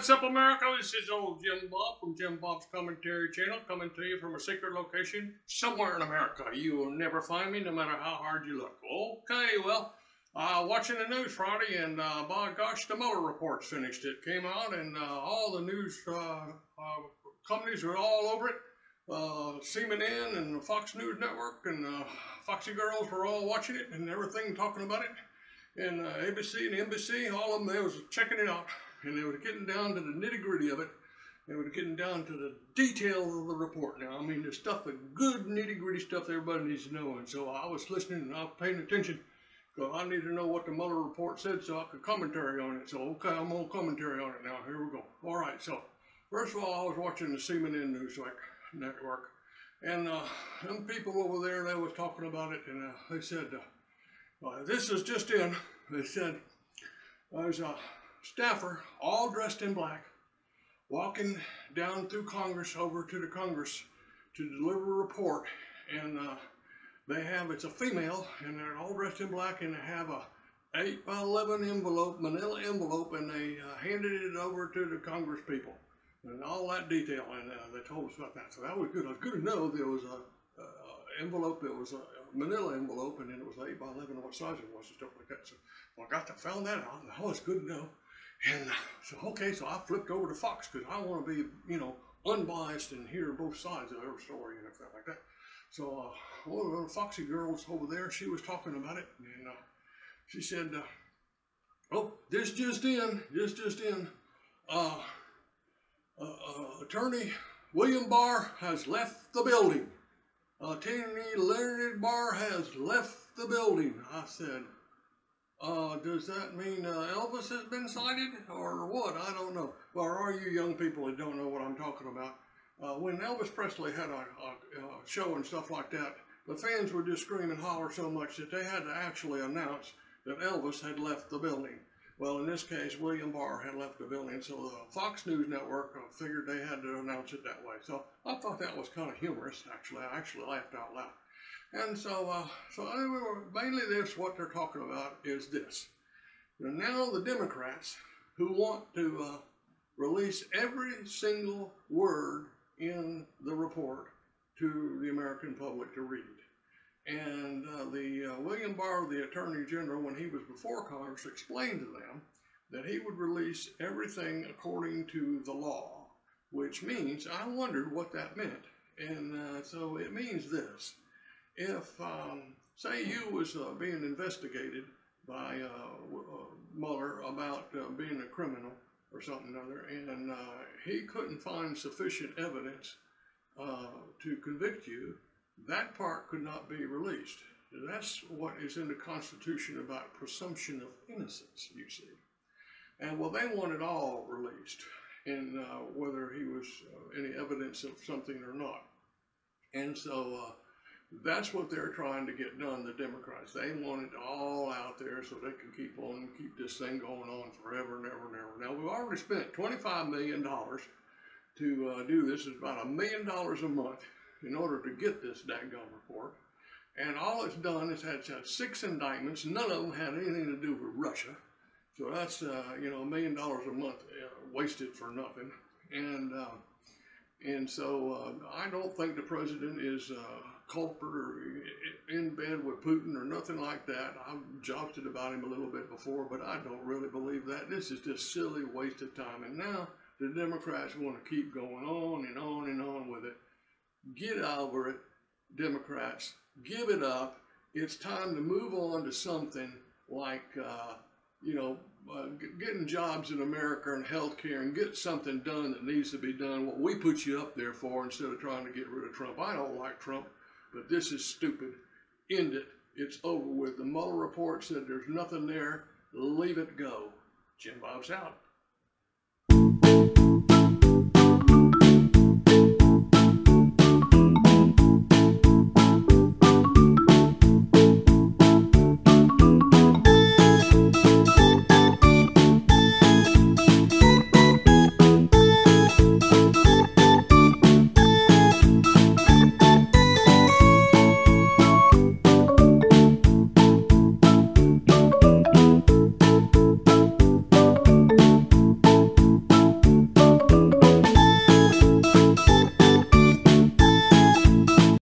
What's up, America? This is old Jim Bob from Jim Bob's Commentary Channel, coming to you from a secret location somewhere in America. You will never find me, no matter how hard you look. Okay, well, uh, watching the news Friday, and uh, by gosh, the Mueller report's finished. It came out, and uh, all the news uh, uh, companies were all over it. Uh, CNN and the Fox News Network and uh, Foxy Girls were all watching it and everything, talking about it. And ABC and NBC, all of them, they was checking it out and they were getting down to the nitty gritty of it. They were getting down to the details of the report. Now, I mean, the stuff, the good nitty gritty stuff everybody needs to know. And so I was listening and I was paying attention because I need to know what the Mueller report said so I could commentary on it. So, okay, I'm to commentary on it now. Here we go. All right, so first of all, I was watching the CNN News like Network. And uh, them people over there, they was talking about it, and uh, they said, uh, uh this is just in, they said, there's a staffer, all dressed in black, walking down through Congress over to the Congress to deliver a report. And uh, they have, it's a female, and they're all dressed in black, and they have a 8 by 11 envelope, manila envelope, and they uh, handed it over to the Congress people. And all that detail, and uh, they told us about that. So that was good. It was good to know there was a, a envelope that was a manila envelope, and then it was 8 by 11, what size it was, and stuff like that. So well, I got to found that out, and that was good to know. And so, okay, so I flipped over to Fox because I want to be, you know, unbiased and hear both sides of every story and everything like that. So, uh, one of the Foxy girls over there, she was talking about it, and uh, she said, uh, "Oh, this just in, this just in. Uh, uh, uh, attorney William Barr has left the building. Attorney Leonard Barr has left the building." I said, uh, does that mean uh, Elvis has been sighted or what? I don't know. Or are you young people that don't know what I'm talking about? Uh, when Elvis Presley had a, a, a, show and stuff like that, the fans would just scream and holler so much that they had to actually announce that Elvis had left the building. Well, in this case, William Barr had left the building, so the Fox News Network uh, figured they had to announce it that way. So I thought that was kind of humorous, actually. I actually laughed out loud. And so, uh, so mainly this, what they're talking about is this. Now the Democrats who want to uh, release every single word in the report to the American public to read. And uh, the uh, William Barr, the Attorney General, when he was before Congress, explained to them that he would release everything according to the law, which means I wondered what that meant. And uh, so it means this if, um, say, you was uh, being investigated by uh, uh Mueller about uh, being a criminal or something or other, and uh, he couldn't find sufficient evidence to convict you, that part could not be released. That's what is in the Constitution about presumption of innocence, you see. And well, they want it all released, and uh, whether he was uh, any evidence of something or not. And so uh, that's what they're trying to get done, the Democrats. They want it all out there so they can keep on, keep this thing going on forever and ever and ever. Now, we've already spent $25 million to uh, do this. It's about a million dollars a month in order to get this daggum report. And all it's done is had, had six indictments. None of them had anything to do with Russia. So that's, uh, you know, a million dollars a month uh, wasted for nothing. And, uh, and so uh, I don't think the president is uh, culprit or in bed with Putin or nothing like that. I've josted about him a little bit before, but I don't really believe that. This is just silly waste of time. And now the Democrats want to keep going on and on and on with it. Get over it, Democrats. Give it up. It's time to move on to something like, uh, you know, uh, getting jobs in America and healthcare and get something done that needs to be done. What we put you up there for instead of trying to get rid of Trump. I don't like Trump. But this is stupid. End it. It's over with. The Mueller report said there's nothing there. Leave it go. Jim Bob's out.